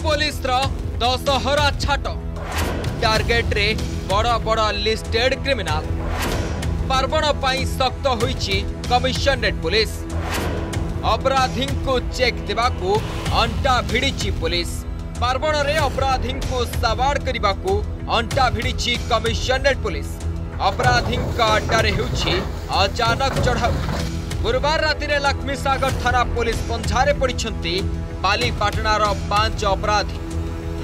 police Dussehra छाट target बड़ बड़ लिस्टेड क्रिमिनाल पार्वण पर शक्त होमिशनरेट पुलिस अपराधी को चेक देवा अंटा भिड़ी पुलिस पार्वण में अपराधी को सबाड़ करने को अंटा भिड़ी कमिशनरेट पुलिस अपराधी अड्डा होचानक चढ़ाऊ गुरुवार रातिर लक्ष्मीसगर थाना पुलिस पंझारे पड़ती ବାଲିପାଟଣାର ପାଞ୍ଚ ଅପରାଧୀ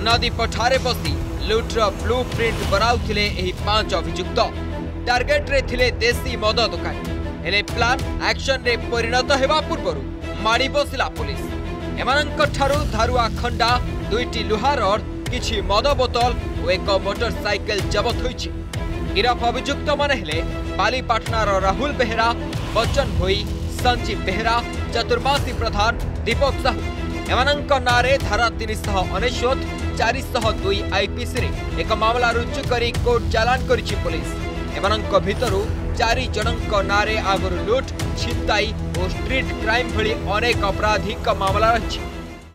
ନଦୀ ପଠାରେ ବସି ଲୁଟ୍ର ବ୍ଲୁ ପ୍ରିଣ୍ଟ ବନାଉଥିଲେ ଏହି ପାଞ୍ଚ ଅଭିଯୁକ୍ତ ଟାର୍ଗେଟରେ ଥିଲେ ଦେଶୀ ମଦ ଦୋକାନୀ ହେଲେ ପ୍ଲାନ୍ ଆକ୍ସନରେ ପରିଣତ ହେବା ପୂର୍ବରୁ ମାଡ଼ି ବସିଲା ପୋଲିସ ଏମାନଙ୍କଠାରୁ ଧାରୁଆ ଖଣ୍ଡା ଦୁଇଟି ଲୁହା ରଡ୍ କିଛି ମଦ ବୋତଲ ଓ ଏକ ମୋଟର ସାଇକେଲ ଜବତ ହୋଇଛି ଗିରଫ ଅଭିଯୁକ୍ତମାନେ ହେଲେ ବାଲିପାଟଣାର ରାହୁଲ ବେହେରା ବଚ୍ଚନ ଭୋଇ ସଞ୍ଜୀବ ବେହେରା ଚତୁର୍ମାସୀ ପ୍ରଧାନ ଦୀପକ ସାହୁ ଏମାନଙ୍କ ନାଁରେ ଧାରା ତିନିଶହ ଅନେଶ୍ୱତ ଚାରିଶହ ଦୁଇ ଆଇପିସିରେ ଏକ ମାମଲା ରୁଜୁ କରି କୋର୍ଟ ଚାଲାଣ କରିଛି ପୋଲିସ ଏମାନଙ୍କ ଭିତରୁ ଚାରି ଜଣଙ୍କ ନାଁରେ ଆଗରୁ ଲୁଟ୍ ଛିନତାଇ ଓ ଷ୍ଟ୍ରିଟ୍ କ୍ରାଇମ୍ ଭଳି ଅନେକ ଅପରାଧିକ ମାମଲା ରହିଛି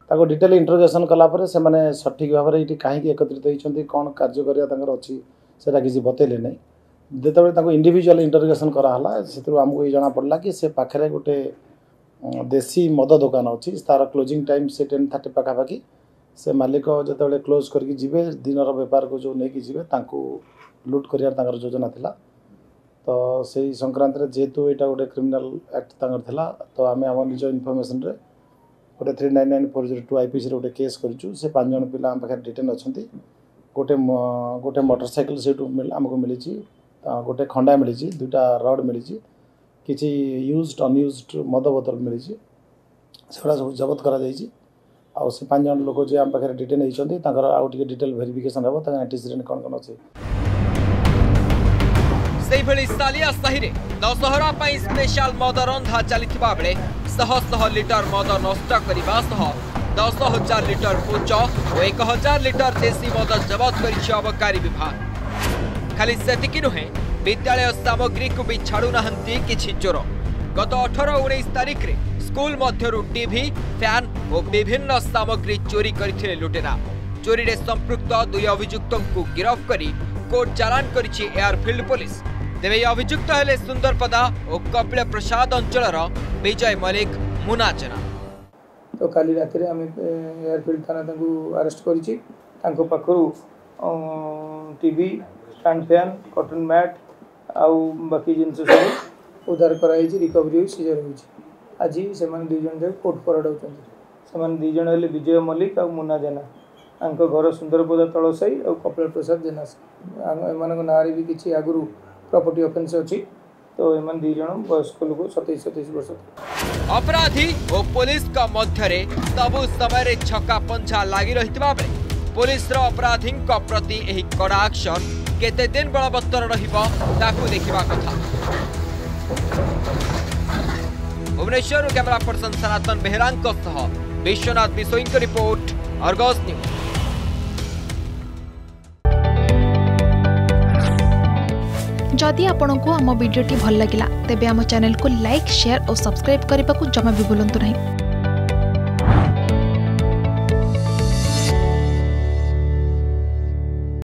ତାକୁ ଡିଟେଲ ଇଣ୍ଟରୋଗେସନ୍ କଲାପରେ ସେମାନେ ସଠିକ୍ ଭାବରେ ଏଇଠି କାହିଁକି ଏକତ୍ରିତ ହୋଇଛନ୍ତି କ'ଣ କାର୍ଯ୍ୟ କରିବା ତାଙ୍କର ଅଛି ସେଟା କିଛି ବତେଇଲେ ନାହିଁ ଯେତେବେଳେ ତାଙ୍କୁ ଇଣ୍ଡିଭିଜୁଆଲ ଇଣ୍ଟରୋଗେସନ୍ କରାହେଲା ସେଥିରୁ ଆମକୁ ଏଇ ଜଣାପଡ଼ିଲା କି ସେ ପାଖରେ ଗୋଟେ ଦେଶୀ ମଦ ଦୋକାନ ଅଛି ତା'ର କ୍ଲୋଜିଂ ଟାଇମ୍ ସେ ଟେନ୍ ଥାର୍ଟି ପାଖାପାଖି ସେ ମାଲିକ ଯେତେବେଳେ କ୍ଲୋଜ୍ କରିକି ଯିବେ ଦିନର ବେପାରକୁ ଯେଉଁ ନେଇକି ଯିବେ ତାଙ୍କୁ ଲୁଟ୍ କରିବାର ତାଙ୍କର ଯୋଜନା ଥିଲା ତ ସେଇ ସଂକ୍ରାନ୍ତରେ ଯେହେତୁ ଏଇଟା ଗୋଟେ କ୍ରିମିନାଲ୍ ଆକ୍ଟ ତାଙ୍କର ଥିଲା ତ ଆମେ ଆମ ନିଜ ଇନଫର୍ମେସନ୍ରେ ଗୋଟେ three nine nine four zero two ଆଇପିସିରେ ଗୋଟେ କେସ୍ କରିଛୁ ସେ ପାଞ୍ଚ ଜଣ ପିଲା ଆମ ପାଖରେ ଡିଟେନ୍ ଅଛନ୍ତି ଗୋଟେ ଗୋଟେ ମୋଟରସାଇକେଲ ସେଇଠୁ ଆମକୁ ମିଳିଛି ଗୋଟେ ଖଣ୍ଡା ମିଳିଛି ଦୁଇଟା ରଡ଼୍ ମିଳିଛି କିଛି ୟୁଜ୍ଡ ଅନ୍ୟୁଜ୍ଡ ମଦ ବୋତଲ ମିଳିଛି ସେଗୁଡ଼ା ସବୁ ଜବତ କରାଯାଇଛି ଆଉ ସେ ପାଞ୍ଚ ଜଣ ଲୋକ ଯିଏ ଆମ ପାଖରେ ଡିଟେନ୍ ହେଇଛନ୍ତି ତାଙ୍କର ଆଉ ଟିକେ ଡିଟେଲ୍ ଭେରିଫିକେସନ୍ ହେବ ତାଙ୍କ ଆଣ୍ଟିସିଡେଣ୍ଟ କ'ଣ କ'ଣ ଅଛି ସେହିଭଳି ସାଲିଆ ସାହିରେ ଦଶହରା ପାଇଁ ସ୍ପେଶାଲ ମଦ ରନ୍ଧା ଚାଲିଥିବା ବେଳେ ଶହ ଶହ ଲିଟର ମଦ ନଷ୍ଟ କରିବା ସହ ଦଶ ହଜାର ଲିଟର କୋଚ ଓ ଏକ ହଜାର ଲିଟର ଦେଶୀ ମଦ ଜବତ କରିଛି ଅବକାରୀ ବିଭାଗ ଖାଲି ସେତିକି ନୁହେଁ ବିଦ୍ୟାଳୟ ସାମଗ୍ରୀକୁ ବି ଛାଡ଼ୁନାହାନ୍ତି କିଛି ଚୋର ଗତ ଅଠର ଉଣେଇଶ ତାରିଖରେ ସ୍କୁଲ ମଧ୍ୟରୁ ଟିଭି ଫ୍ୟାନ୍ ଓ ବିଭିନ୍ନ ସାମଗ୍ରୀ ଚୋରି କରିଥିଲେ ଲୁଟେରା ଚୋରିରେ ସମ୍ପୃକ୍ତ ଦୁଇ ଅଭିଯୁକ୍ତଙ୍କୁ ଗିରଫ କରି କୋର୍ଟ ଚାଲାଣ କରିଛି ଏୟାରଫିଲ୍ଡ ପୋଲିସ ତେବେ ଏହି ଅଭିଯୁକ୍ତ ହେଲେ ସୁନ୍ଦରପଦା ଓ କପିଳ ପ୍ରସାଦ ଅଞ୍ଚଳର ବିଜୟ ମଲ୍ଲିକ ମୁନା ଜେନା ତ କାଲି ରାତିରେ ଆମେ ଏୟାରଫିଲ୍ଡ ଥାନା ତାଙ୍କୁ ଆରେଷ୍ଟ କରିଛି ତାଙ୍କ ପାଖରୁ TV stand fan cotton mat ଆଉ ବାକି ଜିନିଷ ସବୁ ଉଦ୍ଧାର କରାହେଇଛି ରିକଭରି ହୋଇ ସିଜର ହୋଇଛି ଆଜି ସେମାନେ ଦୁଇ ଜଣ ଯାକ କୋର୍ଟ କରାଡ଼ାଉଛନ୍ତି ସେମାନେ ଦୁଇ ଜଣ ହେଲେ ବିଜୟ ମଲ୍ଲିକ ଆଉ ମୁନା ଜେନା ତାଙ୍କ ଘର ସୁନ୍ଦରପଦା ତଳସାହି ଆଉ କପିଳ ପ୍ରସାଦ ଜେନା ଏମାନଙ୍କ ନାଁରେ ବି କିଛି ଆଗରୁ ପ୍ରପର୍ଟି ଅଫେନ୍ସ ଅଛି तो एम दी जन वयस्क लोक सतैश सतैश वर्ष अपराधी और पुलिस का मध्य सबु समय छका पंछा लगी रही पुलिस अपराधी प्रति कड़ा आक्शन केतेदिन बलबत्तर रु देखा कथा Bhubaneswar camera person Sanatan Behera Biswanath Bishoi report Argus news जदि आपंक आम भिड्टे भल लगा तेब चेल्क लाइक सेयार और सब्सक्राइब करने को जमा भी भूलु ना